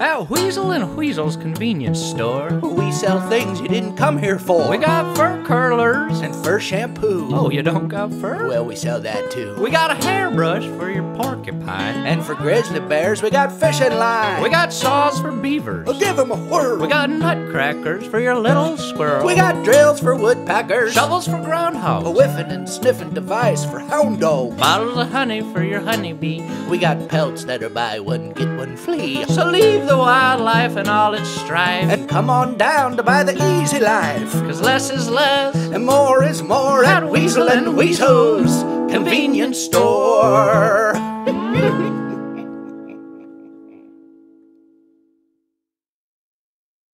At Weasel and Weasel's convenience store. We sell things you didn't come here for. We got fur curlers. and fur shampoo. Oh, you don't got fur? well, we sell that too. We got a hairbrush for your porcupine. and for grizzly bears, we got fishing line. We got saws for beavers. Well, give 'em a whirl. We got nutcrackers for your little squirrel. We got drills for woodpeckers. shovels for groundhogs. A whiffing and sniffing device for hound dogs. Bottles of honey for your honeybee. We got pelts that are buy one, get one free. So leave the wildlife and all its strife. And come on down to buy the easy life. Cause less is less. And more is more at Weasel and Weasel's convenience store.